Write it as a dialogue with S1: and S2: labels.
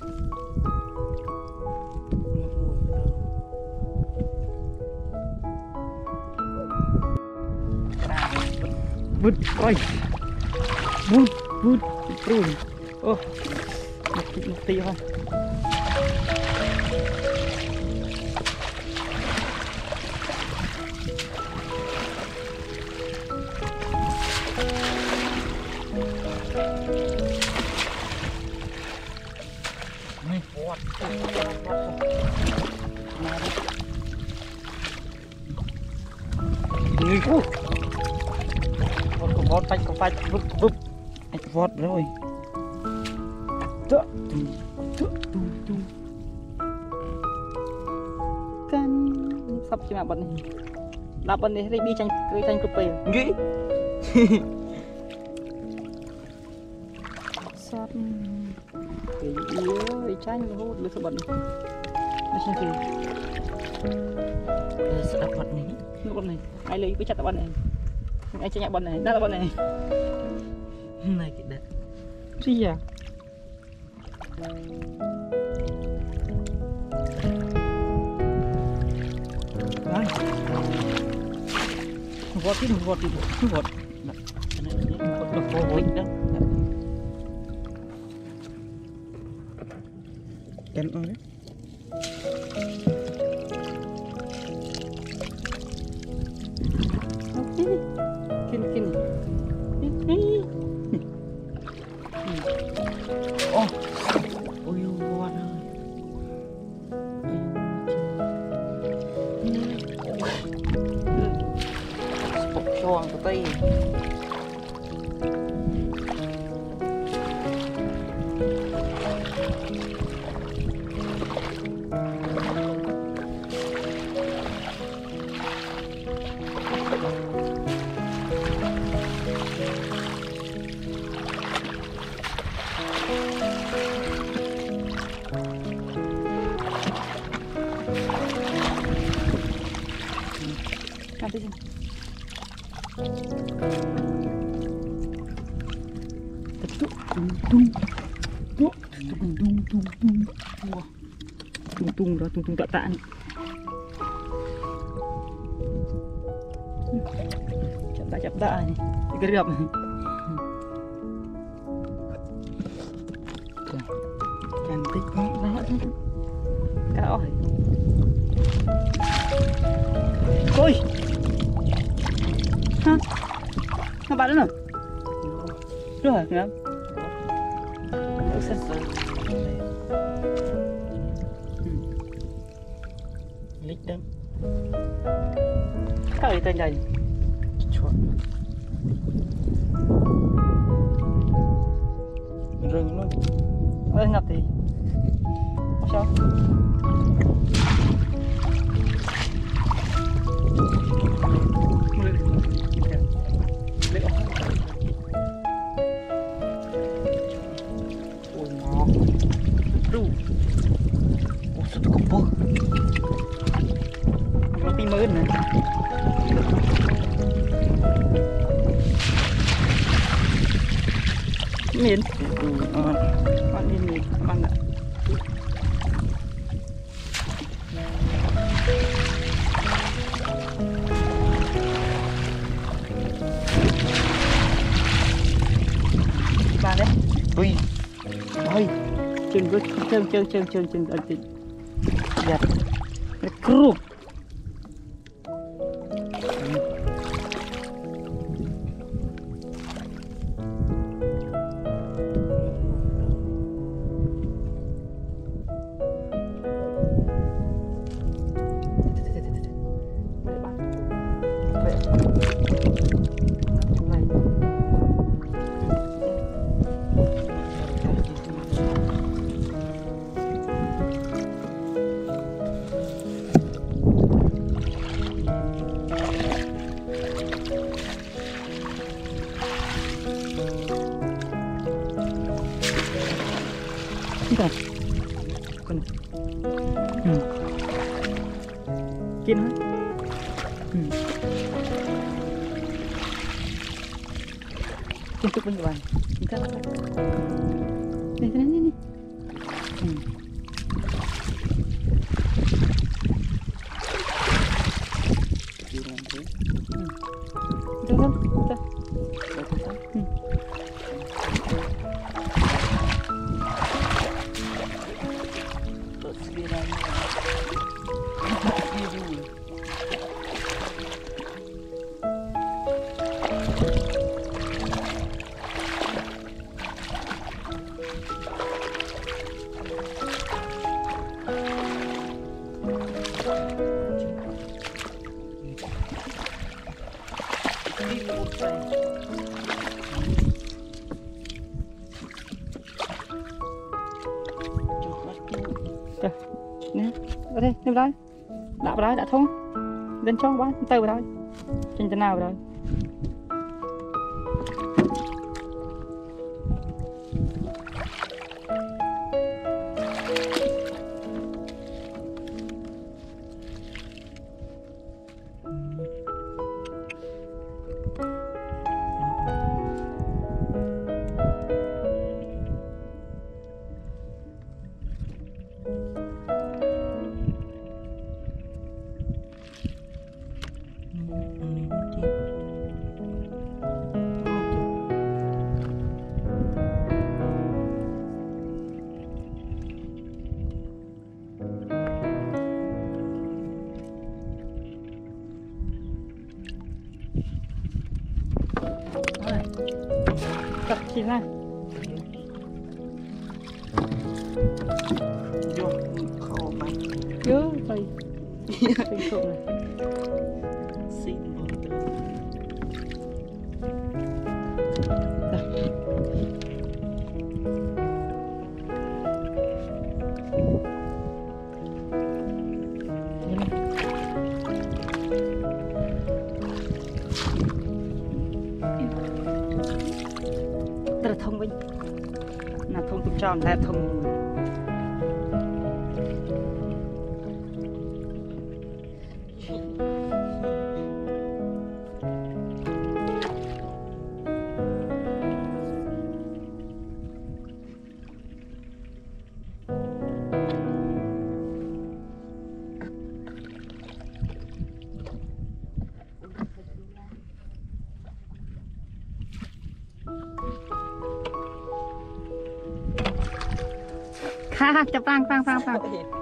S1: บุ
S2: ดไปบุดบุดปรุงโอ้ตีมัน
S1: នេះអូ
S2: អត់កំបោតបាច់កំបាច់វឹបវឹប
S1: អាចវត់ហើយតើទូទូទូ
S2: កាន់សັບជាមួយបាត់នេះដល់បាត់នេះរីប៊ីចាញ់គឺចាញ់គ្រប់ពេល
S1: យី
S2: សັບ nó xem kì
S1: sẽ đạp bận này
S2: nó bận này. Ai lấy cái chặt bận này? Anh chơi nhạc bận này đó là bận này.
S1: Này cái đất
S2: gì à? Vọt tiếp vọt tiếp vọt
S1: cái này cái vọt là phố với đó Tên ơi
S2: Kini kini.
S1: Oh, ôi vót ơi choang tu tay.
S2: Tuk tung tung. Tuk tung tung tung tung. Wah. Tung tung tạ tung tung tak tak ni. Chap tak chap tak ni. Gerap ni.
S1: Cantik
S2: banget ni. Kau. Ôi Hả? Nó bắn nữa Rồi? Ngắm
S1: Nước sạch rồi lít đâm
S2: Sao đi tên đây?
S1: chuột rừng luôn
S2: Ơi ngập thì Không sao
S1: ôi sao tôi không bơ
S2: Nó tí mơn nè Miền
S1: Ờ
S2: Con đi miền Con ạ. Ba đấy
S1: ui Ôi
S2: Chân vứt Chân chân chân chân chân chân chân Đẹp that. The. กินไหม untuk penjualan enggak nih ini nih hmm. Udah, udah, udah.
S1: Đi một tay.
S2: Nè, ở đây, nè vào đây. Đã vào đây, đã thông. Lên cho bạn, từ vào đây. Trên chân nào vào đây. Cặp chị ra.
S1: Vô khổ bạch
S2: Chứ, rồi.
S1: Bình
S2: thường này. ត្រឹមធំវិញណាធំទុកចោលតែធំមួយ ค่ะจะปังปังปังปั
S1: ง